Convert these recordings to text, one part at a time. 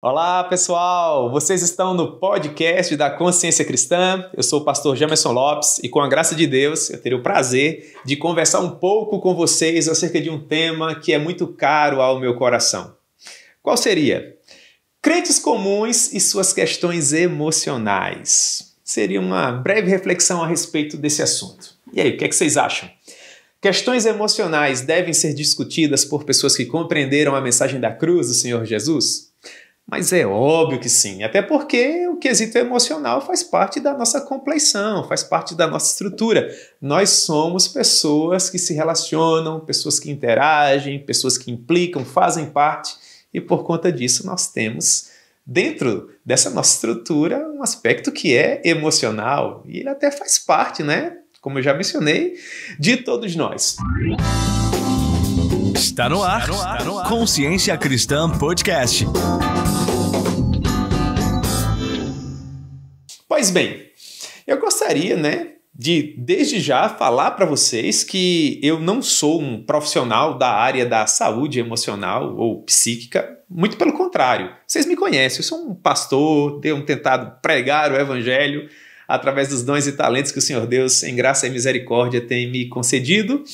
Olá, pessoal! Vocês estão no podcast da Consciência Cristã. Eu sou o pastor Jamerson Lopes e, com a graça de Deus, eu terei o prazer de conversar um pouco com vocês acerca de um tema que é muito caro ao meu coração. Qual seria? Crentes comuns e suas questões emocionais. Seria uma breve reflexão a respeito desse assunto. E aí, o que, é que vocês acham? Questões emocionais devem ser discutidas por pessoas que compreenderam a mensagem da cruz do Senhor Jesus? Mas é óbvio que sim, até porque o quesito emocional faz parte da nossa compleição, faz parte da nossa estrutura. Nós somos pessoas que se relacionam, pessoas que interagem, pessoas que implicam, fazem parte, e por conta disso nós temos dentro dessa nossa estrutura um aspecto que é emocional, e ele até faz parte, né? Como eu já mencionei, de todos nós. Está no ar, Está no ar. Consciência Cristã Podcast. Pois bem, eu gostaria, né, de desde já falar para vocês que eu não sou um profissional da área da saúde emocional ou psíquica, muito pelo contrário. Vocês me conhecem, eu sou um pastor, tenho tentado pregar o evangelho através dos dons e talentos que o Senhor Deus, em graça e misericórdia, tem me concedido.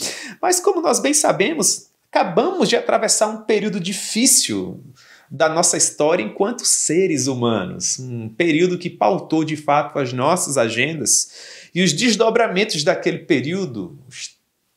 Mas como nós bem sabemos, acabamos de atravessar um período difícil da nossa história enquanto seres humanos, um período que pautou de fato as nossas agendas e os desdobramentos daquele período, os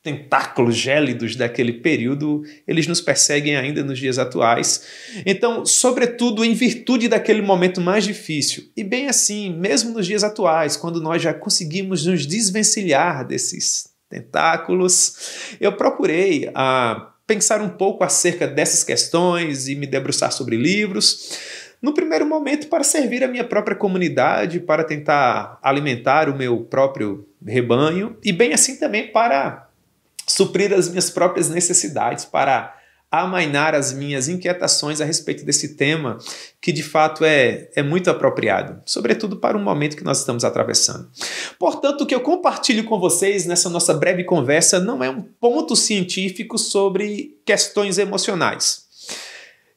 tentáculos gélidos daquele período, eles nos perseguem ainda nos dias atuais. Então, sobretudo em virtude daquele momento mais difícil, e bem assim, mesmo nos dias atuais, quando nós já conseguimos nos desvencilhar desses tentáculos, eu procurei a pensar um pouco acerca dessas questões e me debruçar sobre livros. No primeiro momento, para servir a minha própria comunidade, para tentar alimentar o meu próprio rebanho, e bem assim também para suprir as minhas próprias necessidades, para amainar as minhas inquietações a respeito desse tema, que de fato é, é muito apropriado, sobretudo para o momento que nós estamos atravessando. Portanto, o que eu compartilho com vocês nessa nossa breve conversa não é um ponto científico sobre questões emocionais.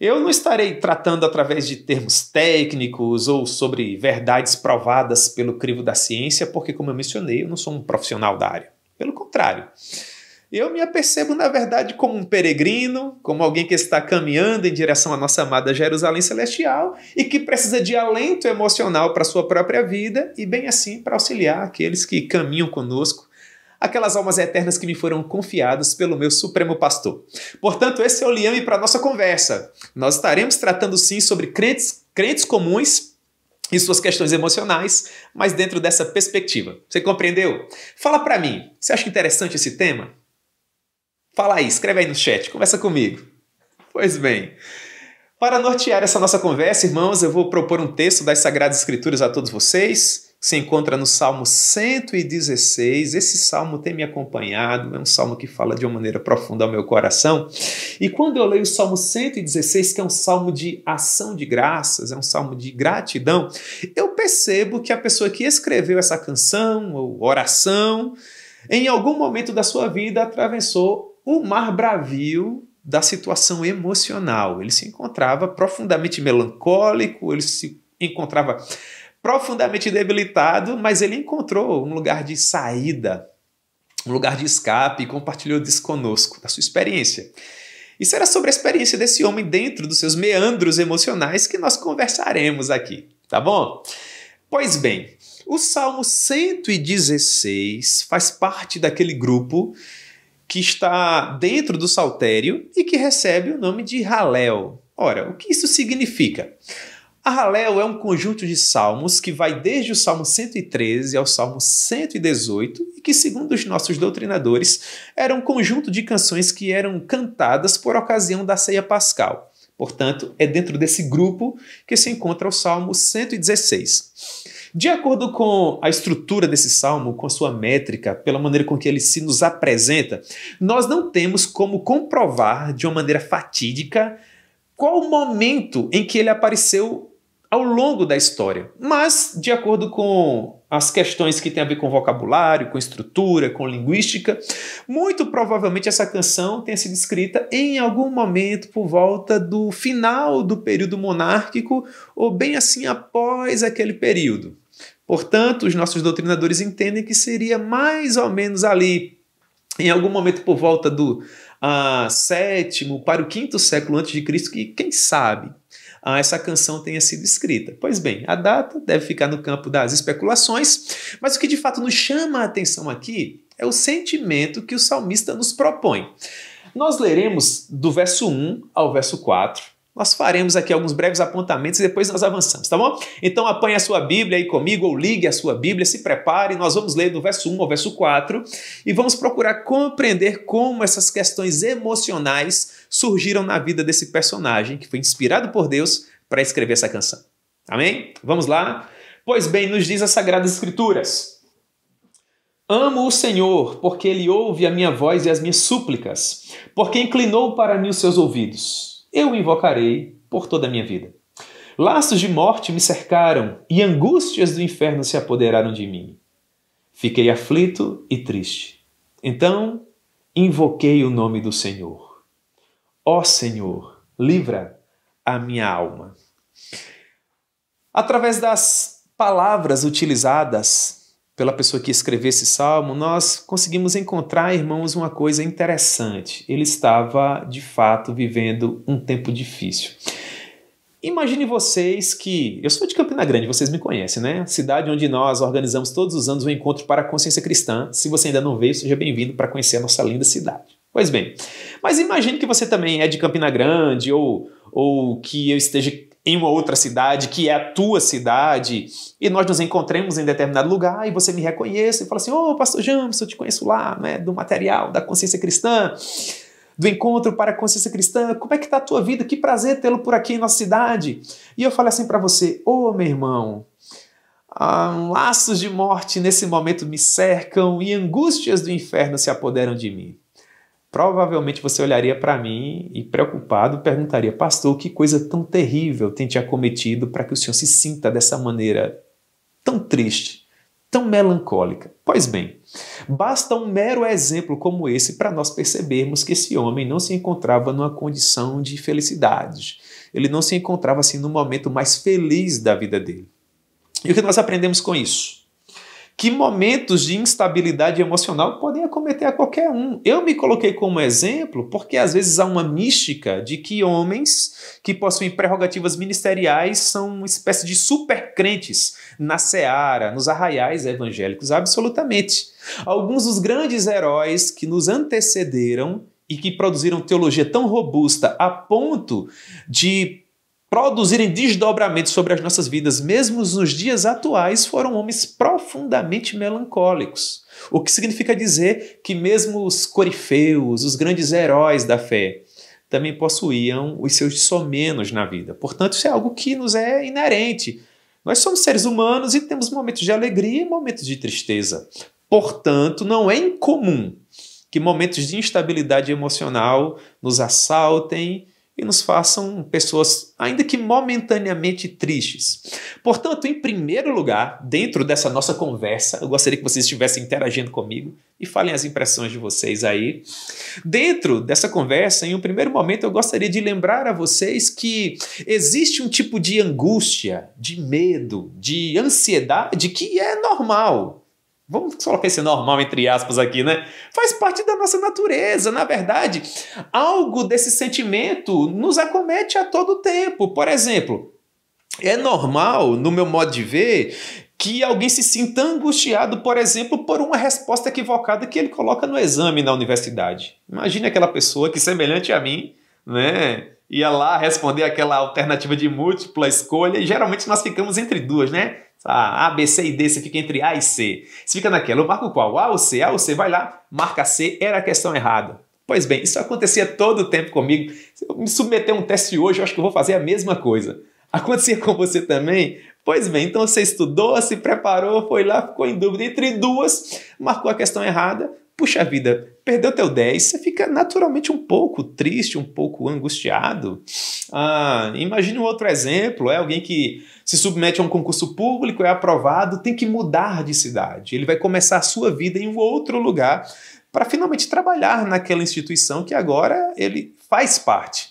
Eu não estarei tratando através de termos técnicos ou sobre verdades provadas pelo crivo da ciência, porque, como eu mencionei, eu não sou um profissional da área. Pelo contrário. Eu me apercebo, na verdade, como um peregrino, como alguém que está caminhando em direção à nossa amada Jerusalém Celestial e que precisa de alento emocional para a sua própria vida e, bem assim, para auxiliar aqueles que caminham conosco, aquelas almas eternas que me foram confiadas pelo meu Supremo Pastor. Portanto, esse é o liame para a nossa conversa. Nós estaremos tratando, sim, sobre crentes, crentes comuns e suas questões emocionais, mas dentro dessa perspectiva. Você compreendeu? Fala para mim, você acha interessante esse tema? Fala aí, escreve aí no chat, conversa comigo. Pois bem, para nortear essa nossa conversa, irmãos, eu vou propor um texto das Sagradas Escrituras a todos vocês. Se encontra no Salmo 116. Esse salmo tem me acompanhado, é um salmo que fala de uma maneira profunda ao meu coração. E quando eu leio o Salmo 116, que é um salmo de ação de graças, é um salmo de gratidão, eu percebo que a pessoa que escreveu essa canção ou oração, em algum momento da sua vida atravessou o mar bravio da situação emocional. Ele se encontrava profundamente melancólico, ele se encontrava profundamente debilitado, mas ele encontrou um lugar de saída, um lugar de escape e compartilhou isso conosco, da sua experiência. Isso era sobre a experiência desse homem dentro dos seus meandros emocionais que nós conversaremos aqui, tá bom? Pois bem, o Salmo 116 faz parte daquele grupo que está dentro do saltério e que recebe o nome de Halel. Ora, o que isso significa? A Halel é um conjunto de salmos que vai desde o Salmo 113 ao Salmo 118 e que, segundo os nossos doutrinadores, era um conjunto de canções que eram cantadas por ocasião da ceia pascal. Portanto, é dentro desse grupo que se encontra o Salmo 116. De acordo com a estrutura desse salmo, com a sua métrica, pela maneira com que ele se nos apresenta, nós não temos como comprovar de uma maneira fatídica qual o momento em que ele apareceu ao longo da história, mas de acordo com as questões que têm a ver com vocabulário, com estrutura, com linguística, muito provavelmente essa canção tenha sido escrita em algum momento por volta do final do período monárquico ou bem assim após aquele período. Portanto, os nossos doutrinadores entendem que seria mais ou menos ali, em algum momento por volta do uh, sétimo para o quinto século antes de Cristo, que quem sabe ah, essa canção tenha sido escrita. Pois bem, a data deve ficar no campo das especulações, mas o que de fato nos chama a atenção aqui é o sentimento que o salmista nos propõe. Nós leremos do verso 1 ao verso 4 nós faremos aqui alguns breves apontamentos e depois nós avançamos, tá bom? Então apanhe a sua Bíblia aí comigo ou ligue a sua Bíblia, se prepare, nós vamos ler do verso 1 ao verso 4 e vamos procurar compreender como essas questões emocionais surgiram na vida desse personagem que foi inspirado por Deus para escrever essa canção. Amém? Vamos lá? Pois bem, nos diz as Sagradas Escrituras. Amo o Senhor, porque ele ouve a minha voz e as minhas súplicas, porque inclinou para mim os seus ouvidos eu o invocarei por toda a minha vida. Laços de morte me cercaram e angústias do inferno se apoderaram de mim. Fiquei aflito e triste. Então invoquei o nome do Senhor. Ó Senhor, livra a minha alma. Através das palavras utilizadas pela pessoa que escreveu esse salmo, nós conseguimos encontrar, irmãos, uma coisa interessante. Ele estava, de fato, vivendo um tempo difícil. Imagine vocês que. Eu sou de Campina Grande, vocês me conhecem, né? Cidade onde nós organizamos todos os anos um encontro para a consciência cristã. Se você ainda não veio, seja bem-vindo para conhecer a nossa linda cidade. Pois bem, mas imagine que você também é de Campina Grande ou, ou que eu esteja em uma outra cidade que é a tua cidade e nós nos encontremos em determinado lugar e você me reconhece e fala assim: Ô, oh, Pastor James, eu te conheço lá, né, do material da consciência cristã, do encontro para a consciência cristã, como é que está a tua vida? Que prazer tê-lo por aqui em nossa cidade. E eu falo assim para você: Ô, oh, meu irmão, laços de morte nesse momento me cercam e angústias do inferno se apoderam de mim provavelmente você olharia para mim e preocupado perguntaria: Pastor, que coisa tão terrível tem te acometido para que o Senhor se sinta dessa maneira tão triste, tão melancólica? Pois bem, basta um mero exemplo como esse para nós percebermos que esse homem não se encontrava numa condição de felicidade. Ele não se encontrava assim no momento mais feliz da vida dele. E o que nós aprendemos com isso? Que momentos de instabilidade emocional podem acometer a qualquer um. Eu me coloquei como exemplo porque às vezes há uma mística de que homens que possuem prerrogativas ministeriais são uma espécie de super crentes na seara, nos arraiais evangélicos, absolutamente. Alguns dos grandes heróis que nos antecederam e que produziram teologia tão robusta a ponto de produzirem desdobramentos sobre as nossas vidas, mesmo nos dias atuais, foram homens profundamente melancólicos. O que significa dizer que mesmo os corifeus, os grandes heróis da fé, também possuíam os seus somenos na vida. Portanto, isso é algo que nos é inerente. Nós somos seres humanos e temos momentos de alegria e momentos de tristeza. Portanto, não é incomum que momentos de instabilidade emocional nos assaltem e nos façam pessoas, ainda que momentaneamente tristes. Portanto, em primeiro lugar, dentro dessa nossa conversa, eu gostaria que vocês estivessem interagindo comigo e falem as impressões de vocês aí. Dentro dessa conversa, em um primeiro momento, eu gostaria de lembrar a vocês que existe um tipo de angústia, de medo, de ansiedade que é normal Vamos colocar esse normal entre aspas aqui, né? Faz parte da nossa natureza. Na verdade, algo desse sentimento nos acomete a todo tempo. Por exemplo, é normal, no meu modo de ver, que alguém se sinta angustiado, por exemplo, por uma resposta equivocada que ele coloca no exame na universidade. Imagine aquela pessoa que, semelhante a mim, né, ia lá responder aquela alternativa de múltipla escolha e geralmente nós ficamos entre duas, né? A, B, C e D, você fica entre A e C. Você fica naquela, eu marco qual? A ou C? A ou C? Vai lá, marca C, era a questão errada. Pois bem, isso acontecia todo o tempo comigo. Se eu me submeter a um teste hoje, eu acho que eu vou fazer a mesma coisa. Acontecia com você também? Pois bem, então você estudou, se preparou, foi lá, ficou em dúvida entre duas, marcou a questão errada, puxa vida, perdeu teu 10, você fica naturalmente um pouco triste, um pouco angustiado. Ah, imagine um outro exemplo, é alguém que se submete a um concurso público, é aprovado, tem que mudar de cidade. Ele vai começar a sua vida em um outro lugar para finalmente trabalhar naquela instituição que agora ele faz parte.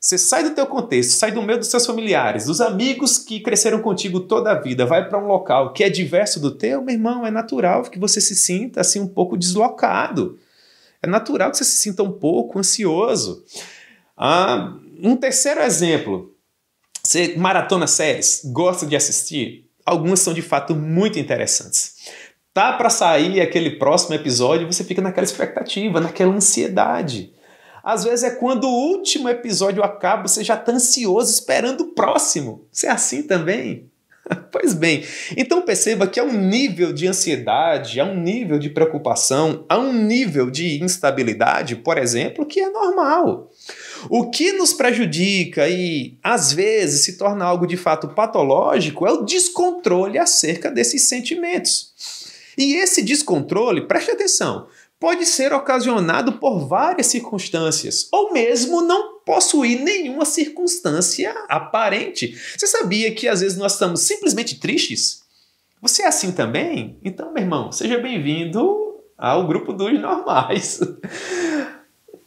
Você sai do teu contexto, sai do meio dos seus familiares, dos amigos que cresceram contigo toda a vida, vai para um local que é diverso do teu, meu irmão, é natural que você se sinta assim um pouco deslocado. É natural que você se sinta um pouco ansioso. Ah, um terceiro exemplo. Você maratona séries, gosta de assistir? Algumas são de fato muito interessantes. Tá para sair aquele próximo episódio, você fica naquela expectativa, naquela ansiedade. Às vezes é quando o último episódio acaba, você já está ansioso esperando o próximo. Você é assim também? pois bem, então perceba que há um nível de ansiedade, há um nível de preocupação, há um nível de instabilidade, por exemplo, que é normal. O que nos prejudica e às vezes se torna algo de fato patológico é o descontrole acerca desses sentimentos. E esse descontrole, preste atenção, pode ser ocasionado por várias circunstâncias, ou mesmo não possuir nenhuma circunstância aparente. Você sabia que às vezes nós estamos simplesmente tristes? Você é assim também? Então, meu irmão, seja bem-vindo ao grupo dos normais.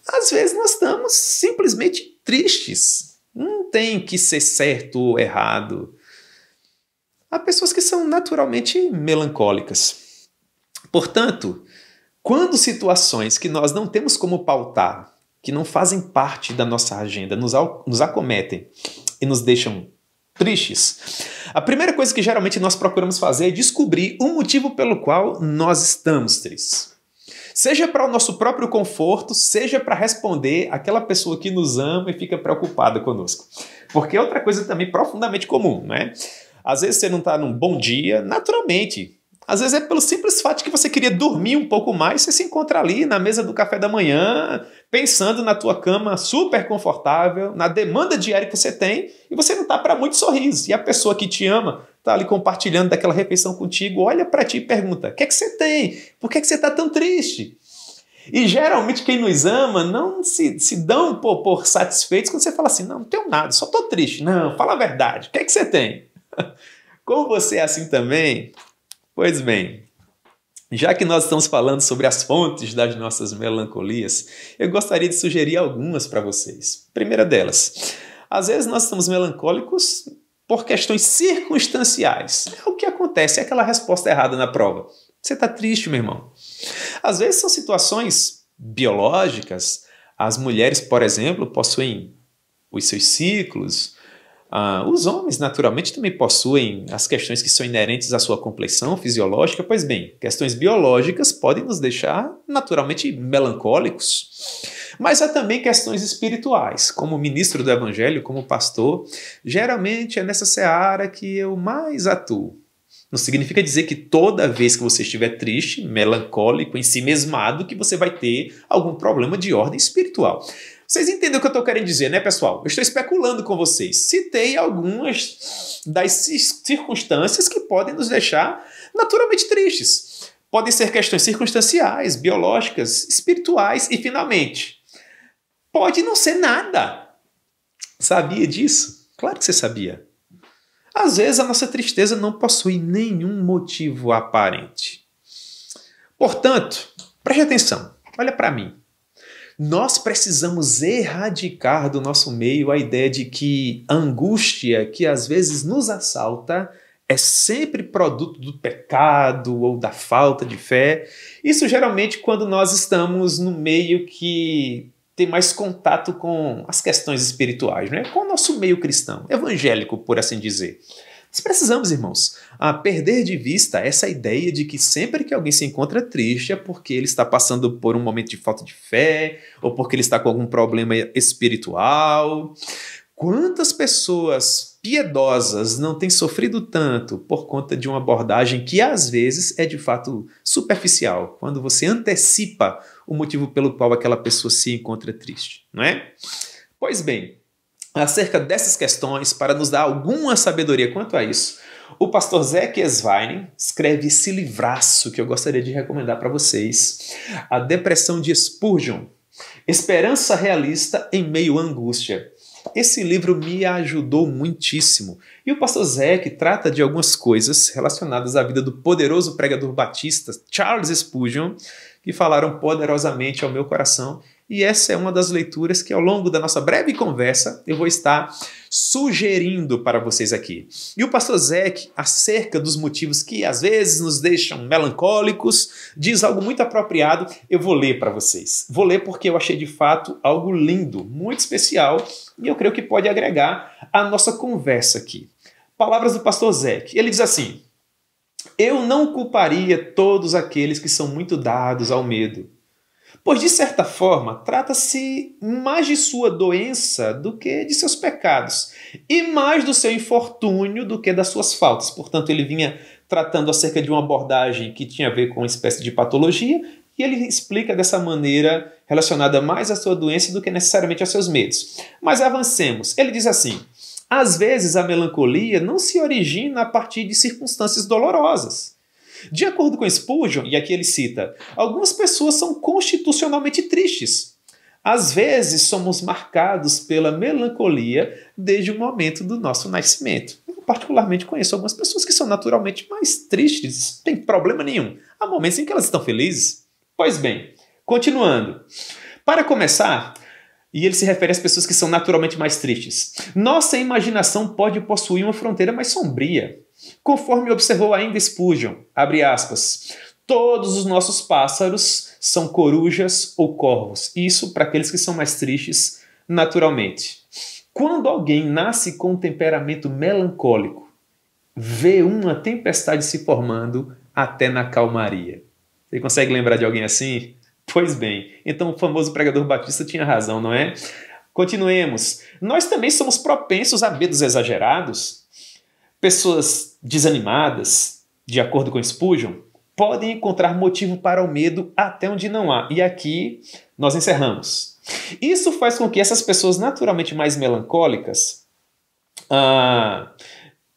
Às vezes nós estamos simplesmente tristes. Não tem que ser certo ou errado. Há pessoas que são naturalmente melancólicas. Portanto, quando situações que nós não temos como pautar, que não fazem parte da nossa agenda, nos, nos acometem e nos deixam tristes, a primeira coisa que geralmente nós procuramos fazer é descobrir o motivo pelo qual nós estamos tristes. Seja para o nosso próprio conforto, seja para responder aquela pessoa que nos ama e fica preocupada conosco. Porque é outra coisa também profundamente comum, né? Às vezes você não está num bom dia, naturalmente, às vezes é pelo simples fato que você queria dormir um pouco mais, você se encontra ali na mesa do café da manhã, pensando na tua cama super confortável, na demanda diária que você tem, e você não está para muito sorriso. E a pessoa que te ama está ali compartilhando daquela refeição contigo, olha para ti e pergunta: o que é que você tem? Por que, é que você está tão triste? E geralmente quem nos ama não se, se dão por, por satisfeitos quando você fala assim: não, não tenho nada, só estou triste. Não, fala a verdade, o que é que você tem? Como você é assim também, Pois bem, já que nós estamos falando sobre as fontes das nossas melancolias, eu gostaria de sugerir algumas para vocês. Primeira delas, às vezes nós estamos melancólicos por questões circunstanciais. É o que acontece, é aquela resposta errada na prova. Você está triste, meu irmão. Às vezes são situações biológicas. As mulheres, por exemplo, possuem os seus ciclos, ah, os homens, naturalmente, também possuem as questões que são inerentes à sua complexão fisiológica, pois bem, questões biológicas podem nos deixar naturalmente melancólicos. Mas há também questões espirituais. Como ministro do Evangelho, como pastor, geralmente é nessa seara que eu mais atuo. Não significa dizer que toda vez que você estiver triste, melancólico, em si mesmado, que você vai ter algum problema de ordem espiritual. Vocês entendem o que eu estou querendo dizer, né, pessoal? Eu estou especulando com vocês. Citei algumas das circunstâncias que podem nos deixar naturalmente tristes. Podem ser questões circunstanciais, biológicas, espirituais e, finalmente, pode não ser nada. Sabia disso? Claro que você sabia. Às vezes a nossa tristeza não possui nenhum motivo aparente. Portanto, preste atenção, olha para mim. Nós precisamos erradicar do nosso meio a ideia de que a angústia que às vezes nos assalta é sempre produto do pecado ou da falta de fé. Isso geralmente quando nós estamos no meio que tem mais contato com as questões espirituais, né? com o nosso meio cristão, evangélico, por assim dizer. Nós precisamos, irmãos, a perder de vista essa ideia de que sempre que alguém se encontra triste é porque ele está passando por um momento de falta de fé ou porque ele está com algum problema espiritual. Quantas pessoas piedosas não têm sofrido tanto por conta de uma abordagem que às vezes é de fato superficial, quando você antecipa o motivo pelo qual aquela pessoa se encontra triste, não é? Pois bem, acerca dessas questões, para nos dar alguma sabedoria quanto a isso, O pastor Zeke Eswein escreve esse livraço que eu gostaria de recomendar para vocês: A Depressão de Spurgeon. Esperança realista em meio à angústia. Esse livro me ajudou muitíssimo. E o pastor Zeke trata de algumas coisas relacionadas à vida do poderoso pregador batista Charles Spurgeon, que falaram poderosamente ao meu coração e essa é uma das leituras que ao longo da nossa breve conversa eu vou estar sugerindo para vocês aqui. E o pastor Zeke, acerca dos motivos que às vezes nos deixam melancólicos, diz algo muito apropriado. Eu vou ler para vocês. Vou ler porque eu achei de fato algo lindo, muito especial e eu creio que pode agregar a nossa conversa aqui. Palavras do pastor Zeke. Ele diz assim: Eu não culparia todos aqueles que são muito dados ao medo pois de certa forma trata-se mais de sua doença do que de seus pecados, e mais do seu infortúnio do que das suas faltas. Portanto, ele vinha tratando acerca de uma abordagem que tinha a ver com uma espécie de patologia, e ele explica dessa maneira relacionada mais à sua doença do que necessariamente aos seus medos. Mas avancemos. Ele diz assim: às vezes a melancolia não se origina a partir de circunstâncias dolorosas de acordo com Spurgeon, e aqui ele cita, algumas pessoas são constitucionalmente tristes. Às vezes somos marcados pela melancolia desde o momento do nosso nascimento. Eu particularmente conheço algumas pessoas que são naturalmente mais tristes, tem problema nenhum. Há momentos em que elas estão felizes. Pois bem, continuando. Para começar, e ele se refere às pessoas que são naturalmente mais tristes. Nossa imaginação pode possuir uma fronteira mais sombria. Conforme observou ainda Spurgeon, abre aspas, todos os nossos pássaros são corujas ou corvos. Isso para aqueles que são mais tristes naturalmente. Quando alguém nasce com um temperamento melancólico, vê uma tempestade se formando até na calmaria. Você consegue lembrar de alguém assim? Pois bem, então o famoso pregador batista tinha razão, não é? Continuemos. Nós também somos propensos a medos exagerados. Pessoas desanimadas, de acordo com Spurgeon, podem encontrar motivo para o medo até onde não há. E aqui nós encerramos. Isso faz com que essas pessoas naturalmente mais melancólicas ah,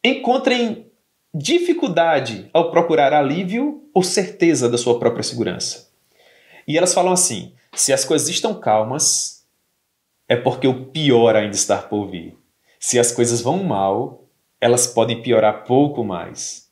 encontrem dificuldade ao procurar alívio ou certeza da sua própria segurança. E elas falam assim: se as coisas estão calmas, é porque o pior ainda está por vir. Se as coisas vão mal, elas podem piorar pouco mais.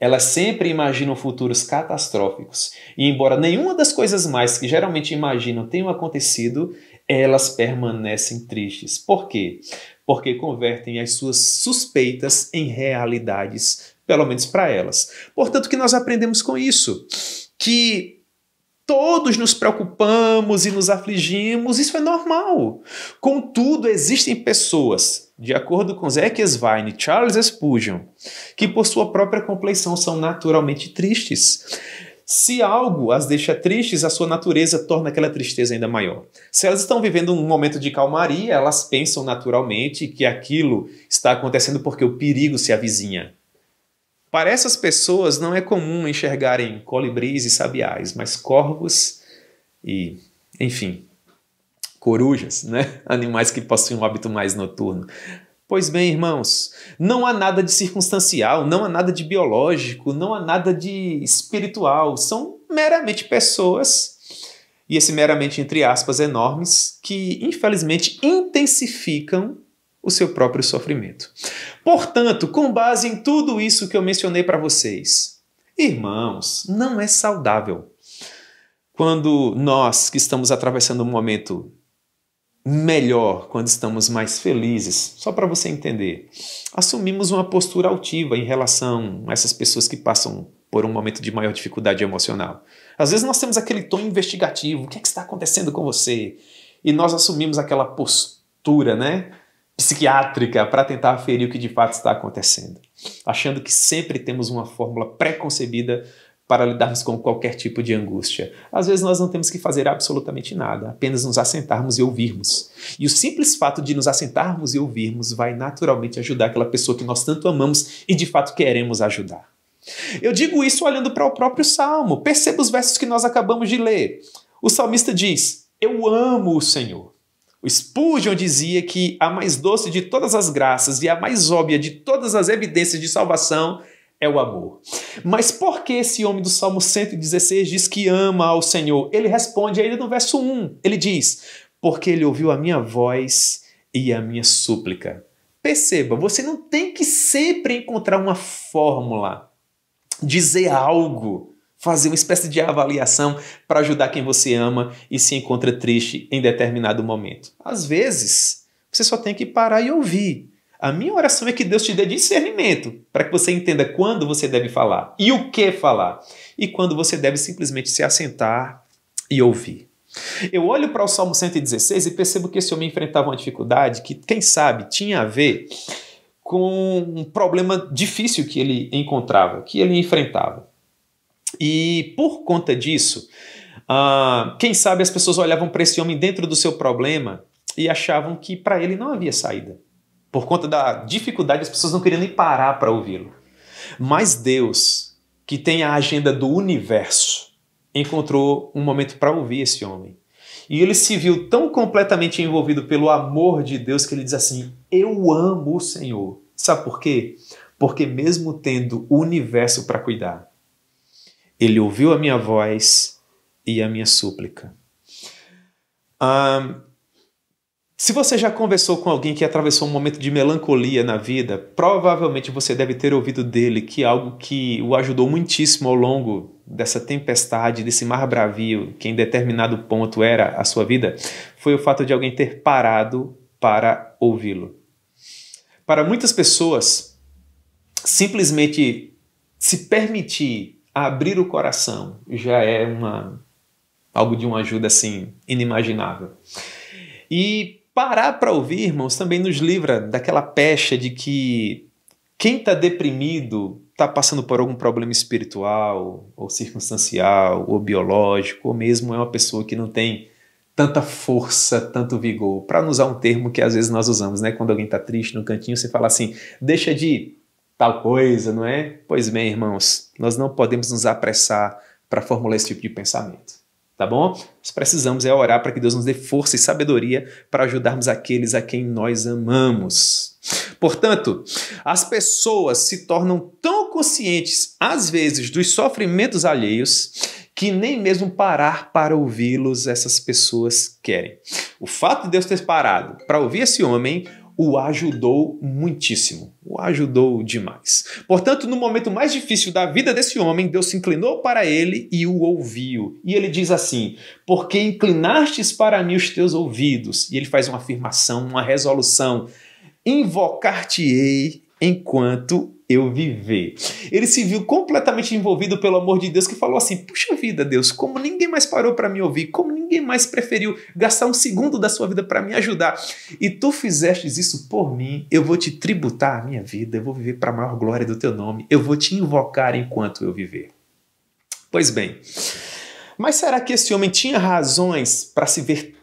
Elas sempre imaginam futuros catastróficos, e embora nenhuma das coisas mais que geralmente imaginam tenham acontecido, elas permanecem tristes. Por quê? Porque convertem as suas suspeitas em realidades, pelo menos para elas. Portanto, que nós aprendemos com isso? Que Todos nos preocupamos e nos afligimos, isso é normal. Contudo, existem pessoas, de acordo com Zeke Esvine e Charles Spurgeon, que por sua própria compleição são naturalmente tristes. Se algo as deixa tristes, a sua natureza torna aquela tristeza ainda maior. Se elas estão vivendo um momento de calmaria, elas pensam naturalmente que aquilo está acontecendo porque o perigo se avizinha. Para essas pessoas não é comum enxergarem colibris e sabiais, mas corvos e, enfim, corujas, né? Animais que possuem um hábito mais noturno. Pois bem, irmãos, não há nada de circunstancial, não há nada de biológico, não há nada de espiritual. São meramente pessoas, e esse meramente entre aspas enormes, que infelizmente intensificam o seu próprio sofrimento. Portanto, com base em tudo isso que eu mencionei para vocês, irmãos, não é saudável quando nós que estamos atravessando um momento melhor, quando estamos mais felizes, só para você entender, assumimos uma postura altiva em relação a essas pessoas que passam por um momento de maior dificuldade emocional. Às vezes nós temos aquele tom investigativo, o que, é que está acontecendo com você? E nós assumimos aquela postura, né? Psiquiátrica para tentar aferir o que de fato está acontecendo, achando que sempre temos uma fórmula pré-concebida para lidarmos com qualquer tipo de angústia. Às vezes nós não temos que fazer absolutamente nada, apenas nos assentarmos e ouvirmos. E o simples fato de nos assentarmos e ouvirmos vai naturalmente ajudar aquela pessoa que nós tanto amamos e de fato queremos ajudar. Eu digo isso olhando para o próprio salmo. Perceba os versos que nós acabamos de ler. O salmista diz: Eu amo o Senhor. O Spurgeon dizia que a mais doce de todas as graças e a mais óbvia de todas as evidências de salvação é o amor. Mas por que esse homem do Salmo 116 diz que ama ao Senhor? Ele responde ainda no verso 1. Ele diz: Porque ele ouviu a minha voz e a minha súplica. Perceba, você não tem que sempre encontrar uma fórmula, dizer algo, fazer uma espécie de avaliação para ajudar quem você ama e se encontra triste em determinado momento. Às vezes, você só tem que parar e ouvir. A minha oração é que Deus te dê discernimento para que você entenda quando você deve falar e o que falar, e quando você deve simplesmente se assentar e ouvir. Eu olho para o Salmo 116 e percebo que esse homem enfrentava uma dificuldade que, quem sabe, tinha a ver com um problema difícil que ele encontrava, que ele enfrentava. E por conta disso, uh, quem sabe as pessoas olhavam para esse homem dentro do seu problema e achavam que para ele não havia saída. Por conta da dificuldade, as pessoas não queriam nem parar para ouvi-lo. Mas Deus, que tem a agenda do universo, encontrou um momento para ouvir esse homem. E ele se viu tão completamente envolvido pelo amor de Deus que ele diz assim: Eu amo o Senhor. Sabe por quê? Porque, mesmo tendo o universo para cuidar, ele ouviu a minha voz e a minha súplica. Se você já conversou com alguém que atravessou um momento de melancolia na vida, provavelmente você deve ter ouvido dele que algo que o ajudou muitíssimo ao longo dessa tempestade, desse mar bravio, que em determinado ponto era a sua vida, foi o fato de alguém ter parado para ouvi-lo. Para muitas pessoas, simplesmente se permitir abrir o coração já é uma algo de uma ajuda assim inimaginável. E parar para ouvir, irmãos, também nos livra daquela pecha de que quem está deprimido está passando por algum problema espiritual, ou circunstancial, ou biológico, ou mesmo é uma pessoa que não tem tanta força, tanto vigor. Para não usar um termo que às vezes nós usamos, né? Quando alguém está triste no cantinho, você fala assim: deixa de tal coisa, não é? Pois bem, irmãos, nós não podemos nos apressar para formular esse tipo de pensamento tá bom? Nós precisamos é orar para que Deus nos dê força e sabedoria para ajudarmos aqueles a quem nós amamos. Portanto, as pessoas se tornam tão conscientes, às vezes, dos sofrimentos alheios, que nem mesmo parar para ouvi-los essas pessoas querem. O fato de Deus ter parado para ouvir esse homem o ajudou muitíssimo, o ajudou demais. Portanto, no momento mais difícil da vida desse homem, Deus se inclinou para ele e o ouviu. E ele diz assim: Porque inclinastes para mim os teus ouvidos. E ele faz uma afirmação, uma resolução: Invocar-te-ei enquanto eu viver. Ele se viu completamente envolvido pelo amor de Deus que falou assim: "Puxa vida, Deus, como ninguém mais parou para me ouvir, como ninguém mais preferiu gastar um segundo da sua vida para me ajudar, e tu fizestes isso por mim, eu vou te tributar a minha vida, eu vou viver para a maior glória do teu nome, eu vou te invocar enquanto eu viver." Pois bem, mas será que esse homem tinha razões para se ver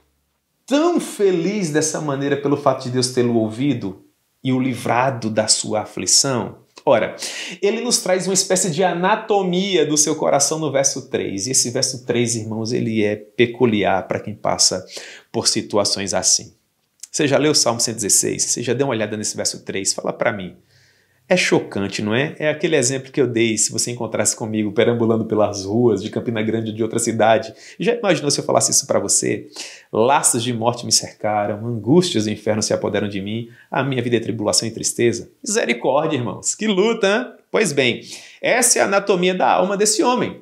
tão feliz dessa maneira pelo fato de Deus tê-lo ouvido e o livrado da sua aflição? Ora, ele nos traz uma espécie de anatomia do seu coração no verso 3. E esse verso 3, irmãos, ele é peculiar para quem passa por situações assim. Você já leu o Salmo 116? Você já deu uma olhada nesse verso 3? Fala para mim. É chocante, não é? É aquele exemplo que eu dei se você encontrasse comigo perambulando pelas ruas de Campina Grande ou de outra cidade. Já imaginou se eu falasse isso para você? Laços de morte me cercaram, angústias do inferno se apoderam de mim, a minha vida é tribulação e tristeza. Misericórdia, irmãos, que luta, hein? Pois bem, essa é a anatomia da alma desse homem.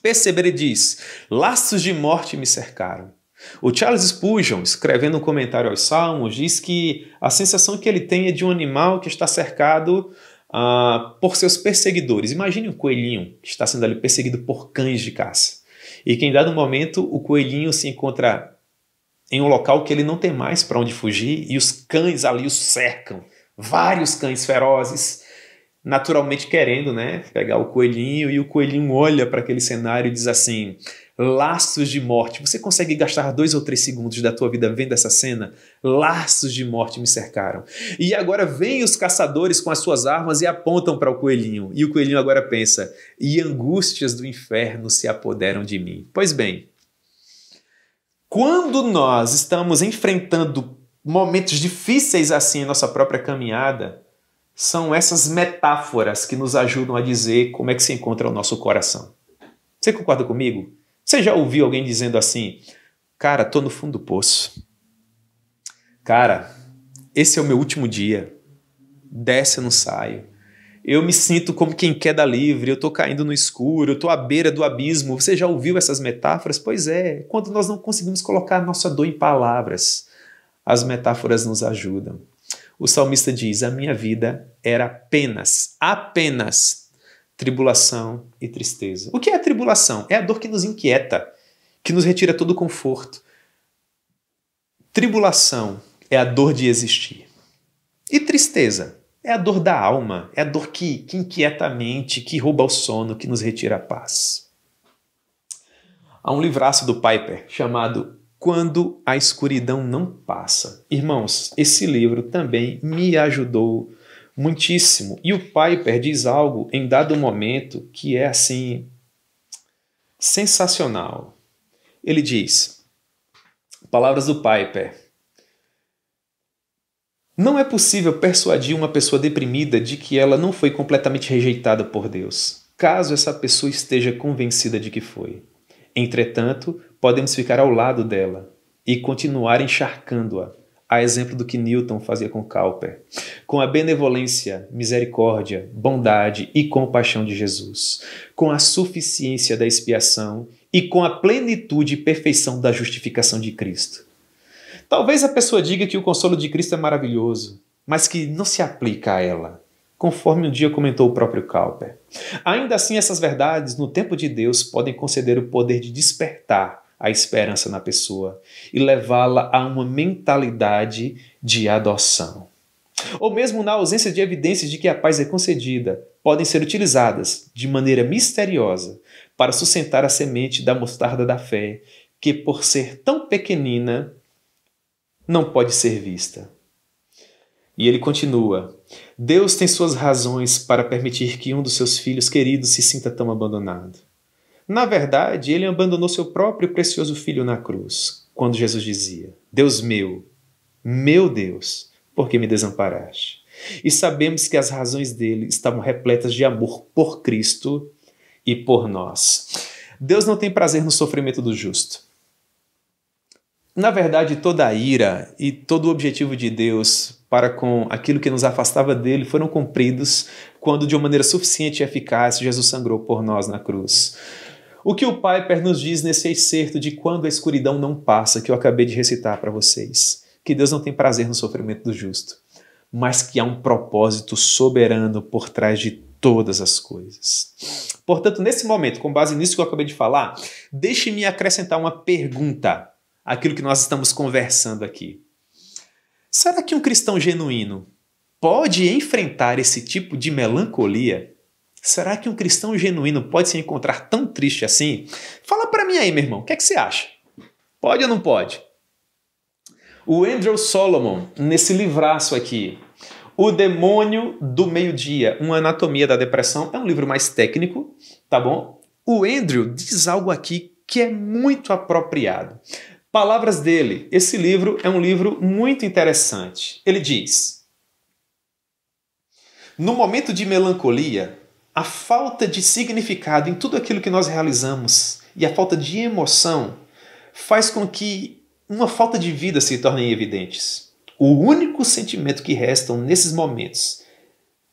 Perceba, ele diz: laços de morte me cercaram. O Charles Spurgeon, escrevendo um comentário aos Salmos, diz que a sensação que ele tem é de um animal que está cercado uh, por seus perseguidores. Imagine um coelhinho que está sendo ali perseguido por cães de caça. E que em dado momento o coelhinho se encontra em um local que ele não tem mais para onde fugir e os cães ali o cercam. Vários cães ferozes, naturalmente querendo né, pegar o coelhinho, e o coelhinho olha para aquele cenário e diz assim: laços de morte. Você consegue gastar dois ou três segundos da tua vida vendo essa cena? Laços de morte me cercaram. E agora vêm os caçadores com as suas armas e apontam para o coelhinho. E o coelhinho agora pensa: e angústias do inferno se apoderam de mim. Pois bem, Quando nós estamos enfrentando momentos difíceis assim em nossa própria caminhada, são essas metáforas que nos ajudam a dizer como é que se encontra o nosso coração. Você concorda comigo? Você já ouviu alguém dizendo assim: Cara, tô no fundo do poço. Cara, esse é o meu último dia. Desce, eu não saio. Eu me sinto como quem queda livre, eu tô caindo no escuro, eu tô à beira do abismo. Você já ouviu essas metáforas? Pois é, quando nós não conseguimos colocar a nossa dor em palavras, as metáforas nos ajudam. O salmista diz: A minha vida era apenas, apenas tribulação e tristeza. O que é a tribulação? É a dor que nos inquieta, que nos retira todo o conforto. Tribulação é a dor de existir. E tristeza é a dor da alma, é a dor que, que inquieta a mente, que rouba o sono, que nos retira a paz. Há um livraço do Piper chamado Quando a Escuridão Não Passa. Irmãos, esse livro também me ajudou muitíssimo. E o Piper diz algo em dado momento que é assim sensacional. Ele diz: Palavras do Piper. Não é possível persuadir uma pessoa deprimida de que ela não foi completamente rejeitada por Deus, caso essa pessoa esteja convencida de que foi. Entretanto, podemos ficar ao lado dela e continuar encharcando-a, a exemplo do que Newton fazia com Cowper, com a benevolência, misericórdia, bondade e compaixão de Jesus, com a suficiência da expiação e com a plenitude e perfeição da justificação de Cristo. Talvez a pessoa diga que o consolo de Cristo é maravilhoso, mas que não se aplica a ela, conforme um dia comentou o próprio Cowper. Ainda assim, essas verdades, no tempo de Deus, podem conceder o poder de despertar a esperança na pessoa e levá-la a uma mentalidade de adoção. Ou mesmo na ausência de evidências de que a paz é concedida, podem ser utilizadas de maneira misteriosa para sustentar a semente da mostarda da fé, que por ser tão pequenina, não pode ser vista. E ele continua: Deus tem suas razões para permitir que um dos seus filhos queridos se sinta tão abandonado. Na verdade, ele abandonou seu próprio precioso filho na cruz, quando Jesus dizia: Deus meu, meu Deus, por que me desamparaste? E sabemos que as razões dele estavam repletas de amor por Cristo e por nós. Deus não tem prazer no sofrimento do justo. Na verdade, toda a ira e todo o objetivo de Deus para com aquilo que nos afastava dele foram cumpridos quando, de uma maneira suficiente e eficaz, Jesus sangrou por nós na cruz. O que o Piper nos diz nesse excerto de quando a escuridão não passa, que eu acabei de recitar para vocês, que Deus não tem prazer no sofrimento do justo, mas que há um propósito soberano por trás de todas as coisas. Portanto, nesse momento, com base nisso que eu acabei de falar, deixe-me acrescentar uma pergunta àquilo que nós estamos conversando aqui. Será que um cristão genuíno pode enfrentar esse tipo de melancolia? Será que um cristão genuíno pode se encontrar tão triste assim? Fala para mim aí, meu irmão, o que, é que você acha? Pode ou não pode? O Andrew Solomon, nesse livraço aqui, O Demônio do Meio-Dia, Uma Anatomia da Depressão, é um livro mais técnico, tá bom? O Andrew diz algo aqui que é muito apropriado. Palavras dele. Esse livro é um livro muito interessante. Ele diz: No momento de melancolia, a falta de significado em tudo aquilo que nós realizamos e a falta de emoção faz com que uma falta de vida se tornem evidentes. O único sentimento que restam nesses momentos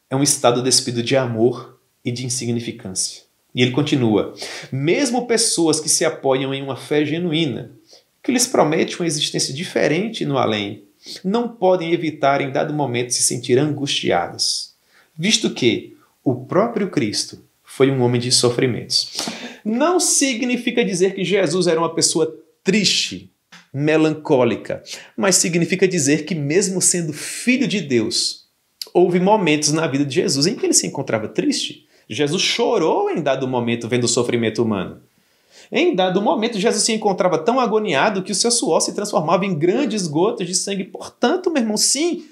é um estado despido de amor e de insignificância. E ele continua: mesmo pessoas que se apoiam em uma fé genuína que lhes promete uma existência diferente no além, não podem evitar em dado momento se sentir angustiadas, visto que o próprio Cristo foi um homem de sofrimentos. Não significa dizer que Jesus era uma pessoa triste, melancólica, mas significa dizer que, mesmo sendo filho de Deus, houve momentos na vida de Jesus em que ele se encontrava triste. Jesus chorou em dado momento vendo o sofrimento humano. Em dado momento, Jesus se encontrava tão agoniado que o seu suor se transformava em grandes gotas de sangue. Portanto, meu irmão, sim,